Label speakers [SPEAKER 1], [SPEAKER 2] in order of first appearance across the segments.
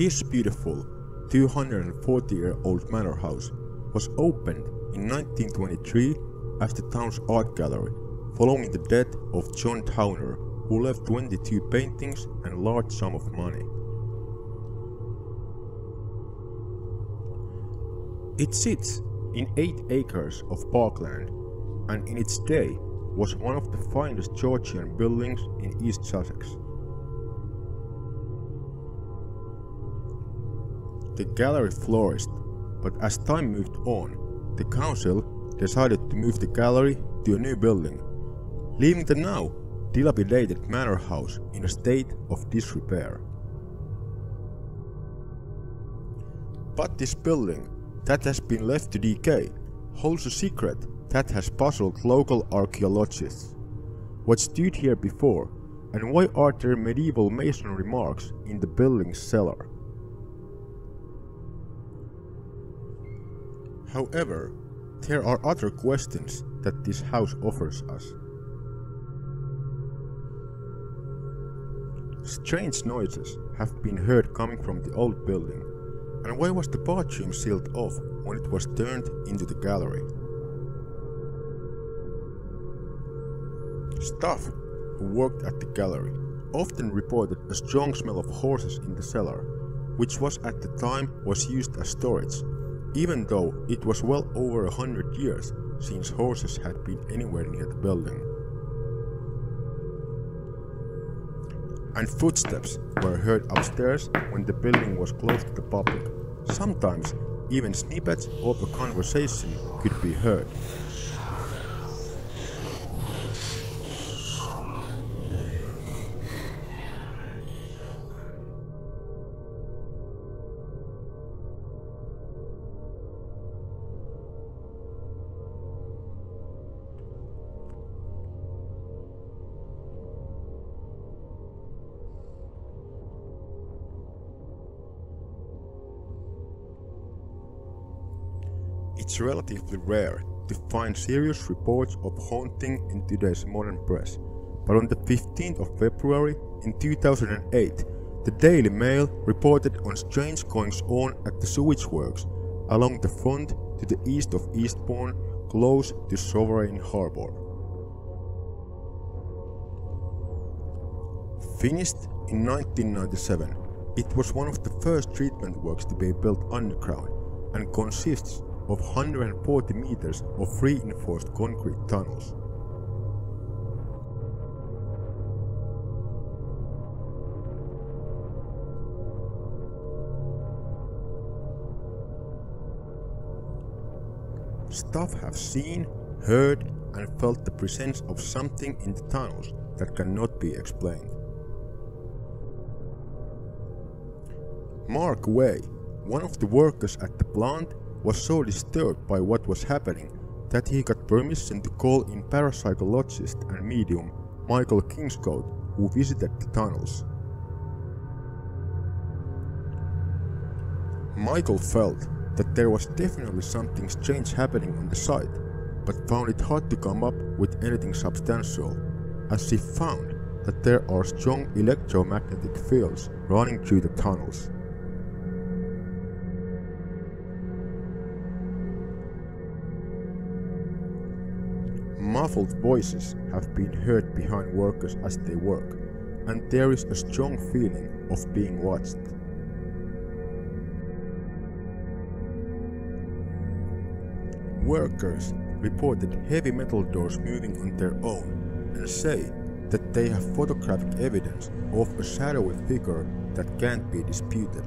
[SPEAKER 1] This beautiful 240 year old manor house was opened in 1923 as the town's art gallery following the death of John Towner who left 22 paintings and a large sum of money. It sits in 8 acres of parkland and in its day was one of the finest Georgian buildings in East Sussex. The gallery flourished, but as time moved on, the council decided to move the gallery to a new building, leaving the now dilapidated manor house in a state of disrepair. But this building, that has been left to decay, holds a secret that has puzzled local archaeologists. What stood here before, and why are there medieval masonry marks in the building's cellar? However, there are other questions that this house offers us. Strange noises have been heard coming from the old building, and why was the bathroom sealed off when it was turned into the gallery? Staff who worked at the gallery often reported a strong smell of horses in the cellar, which was at the time was used as storage even though it was well over a hundred years since horses had been anywhere near the building. And footsteps were heard upstairs when the building was closed to the public. Sometimes even snippets of a conversation could be heard. It's relatively rare to find serious reports of haunting in today's modern press, but on the 15th of February in 2008, the Daily Mail reported on strange goings on at the sewage works along the front to the east of Eastbourne, close to Sovereign Harbour. Finished in 1997, it was one of the first treatment works to be built underground and consists of 140 meters of reinforced concrete tunnels. Staff have seen, heard and felt the presence of something in the tunnels that cannot be explained. Mark Way, one of the workers at the plant, was so disturbed by what was happening that he got permission to call in parapsychologist and medium Michael Kingscote who visited the tunnels. Michael felt that there was definitely something strange happening on the site, but found it hard to come up with anything substantial, as he found that there are strong electromagnetic fields running through the tunnels. Muffled voices have been heard behind workers as they work, and there is a strong feeling of being watched. Workers reported heavy metal doors moving on their own and say that they have photographic evidence of a shadowy figure that can't be disputed.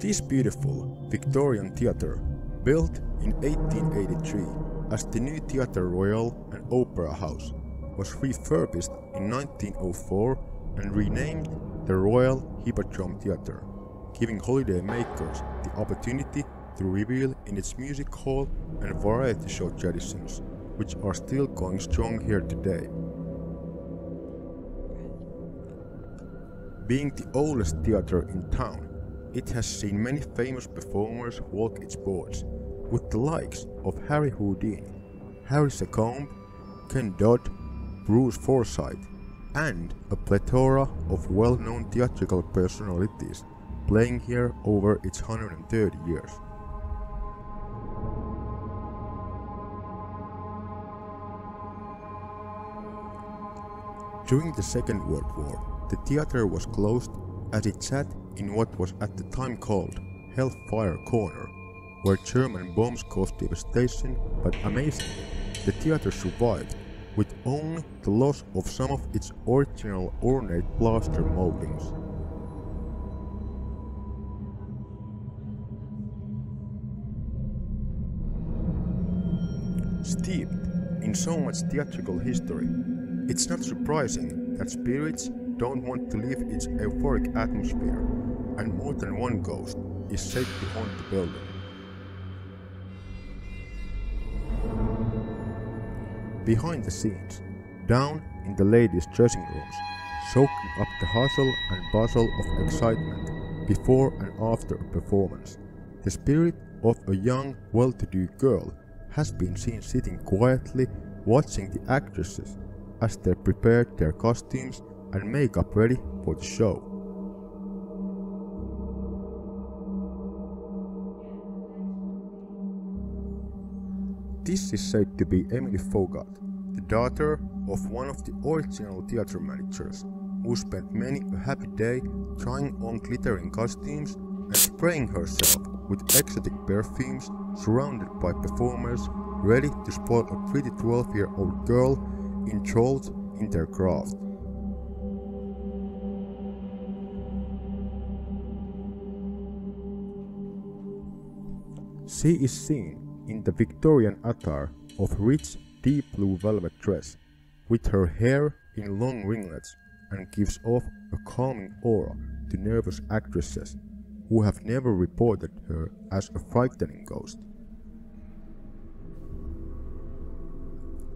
[SPEAKER 1] This beautiful Victorian theatre, built in 1883 as the new Theatre Royal and Opera House, was refurbished in 1904 and renamed the Royal Hippodrome Theatre, giving holiday makers the opportunity to reveal in its music hall and variety show traditions, which are still going strong here today. Being the oldest theatre in town, it has seen many famous performers walk its boards, with the likes of Harry Houdini, Harry Secombe, Ken Dodd, Bruce Forsyth, and a plethora of well-known theatrical personalities playing here over its 130 years. During the Second World War, the theatre was closed as it sat in what was at the time called Hellfire Corner, where German bombs caused devastation, but amazingly, the theatre survived with only the loss of some of its original ornate plaster moldings. Steeped in so much theatrical history, it's not surprising that spirits don't want to leave its euphoric atmosphere, and more than one ghost is said to haunt the building. Behind the scenes, down in the ladies' dressing rooms, soaking up the hustle and bustle of excitement before and after a performance, the spirit of a young, well-to-do girl has been seen sitting quietly watching the actresses as they prepared their costumes and makeup ready for the show. This is said to be Emily Fogart, the daughter of one of the original theatre managers, who spent many a happy day trying on glittering costumes and spraying herself with exotic perfumes surrounded by performers ready to spoil a pretty 12 year old girl enthralled in their craft. She is seen in the Victorian attire of rich deep blue velvet dress, with her hair in long ringlets and gives off a calming aura to nervous actresses who have never reported her as a frightening ghost.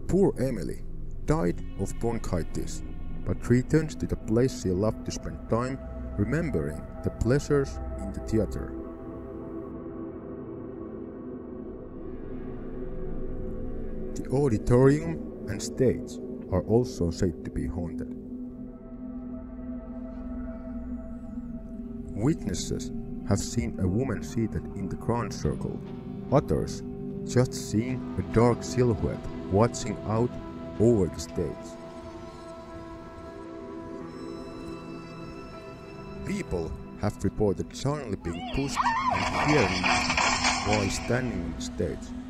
[SPEAKER 1] Poor Emily died of bronchitis, but returns to the place she loved to spend time remembering the pleasures in the theater. The auditorium and stage are also said to be haunted. Witnesses have seen a woman seated in the grand circle, others just seeing a dark silhouette watching out over the stage. People have reported suddenly being pushed and hearing while standing on the stage.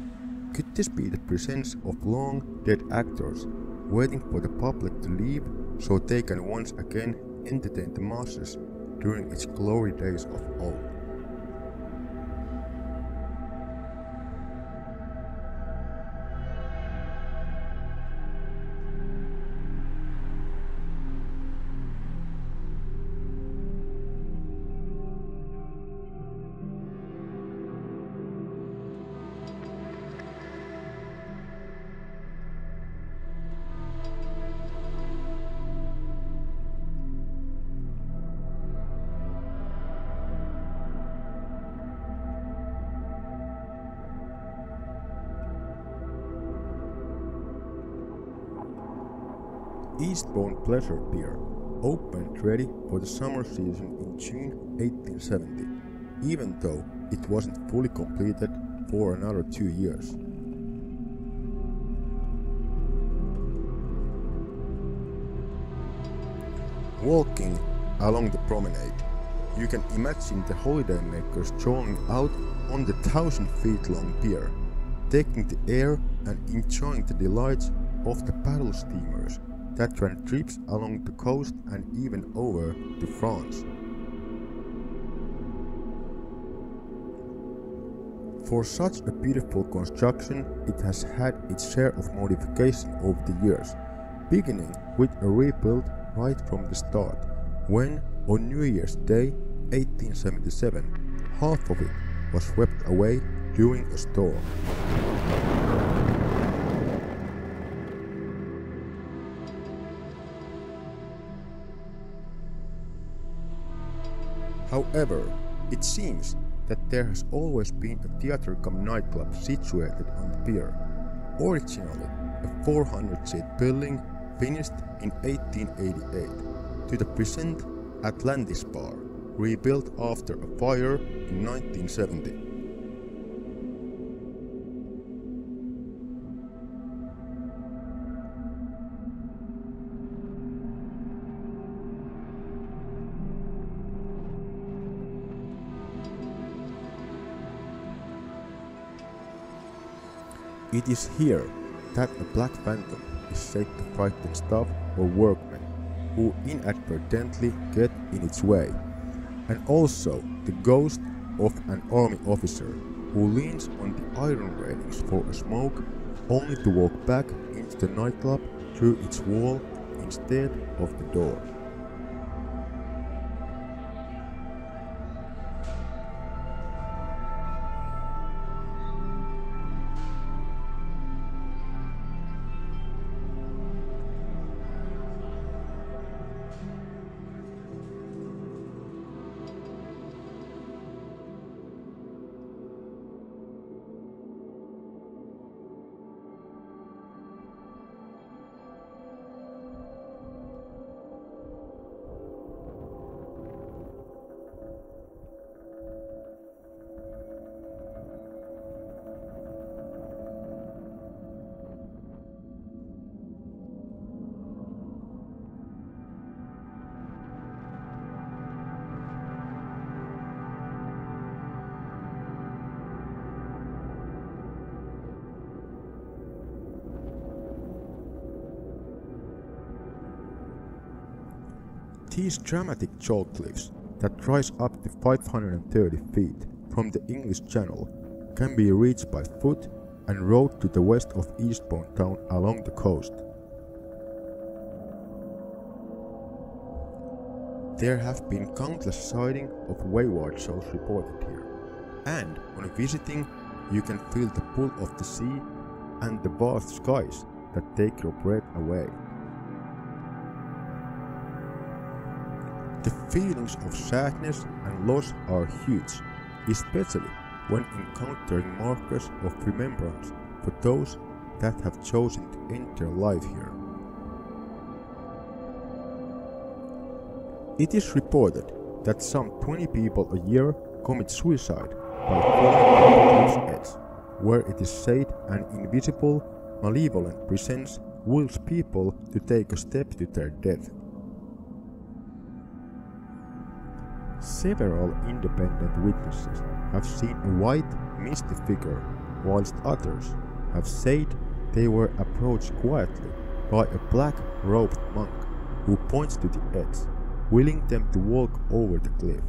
[SPEAKER 1] Could this be the presence of long dead actors waiting for the public to leave so they can once again entertain the masses during its glory days of old? Eastbourne Pleasure Pier opened ready for the summer season in June 1870, even though it wasn't fully completed for another two years. Walking along the promenade, you can imagine the holidaymakers strolling out on the thousand feet long pier, taking the air and enjoying the delights of the paddle steamers that ran trips along the coast and even over to France. For such a beautiful construction, it has had its share of modification over the years, beginning with a rebuild right from the start, when On New Year's Day 1877, half of it was swept away during a storm. However, it seems that there has always been a theatre cum nightclub situated on the pier. Originally a 400 seat building finished in 1888 to the present Atlantis Bar, rebuilt after a fire in 1970. It is here that a black phantom is said to frighten staff or workmen who inadvertently get in its way, and also the ghost of an army officer who leans on the iron railings for a smoke only to walk back into the nightclub through its wall instead of the door. These dramatic chalk cliffs that rise up to 530 feet from the English Channel can be reached by foot and road to the west of Eastbourne town along the coast. There have been countless sightings of wayward souls reported here, and when visiting you can feel the pull of the sea and the vast skies that take your breath away. The feelings of sadness and loss are huge, especially when encountering markers of remembrance for those that have chosen to end their life here. It is reported that some 20 people a year commit suicide by falling off the cliff's edge, where it is said an invisible, malevolent presence wills people to take a step to their death. Several independent witnesses have seen a white, misty figure, whilst others have said they were approached quietly by a black robed monk who points to the edge, willing them to walk over the cliff.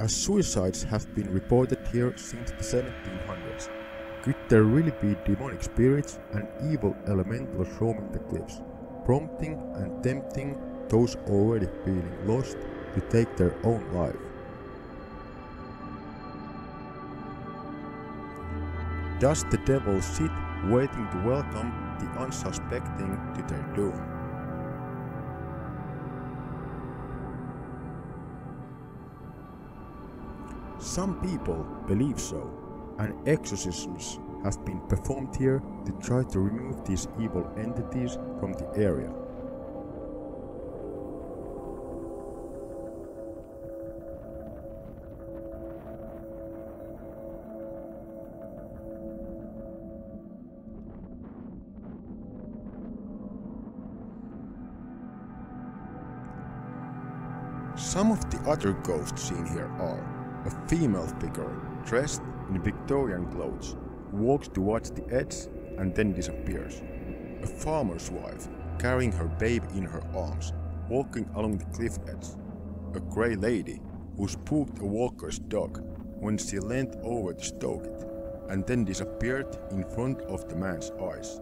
[SPEAKER 1] As suicides have been reported here since the 1700s, could there really be demonic spirits and evil elementals roaming the cliffs? Prompting and tempting those already feeling lost to take their own life. Does the devil sit waiting to welcome the unsuspecting to their doom? Some people believe so, and exorcisms have been performed here to try to remove these evil entities from the area. Some of the other ghosts seen here are a female figure dressed in Victorian clothes walks towards the edge and then disappears. A farmer's wife, carrying her baby in her arms, walking along the cliff edge. A grey lady who spooked a walker's dog when she leant over to stroke it, and then disappeared in front of the man's eyes.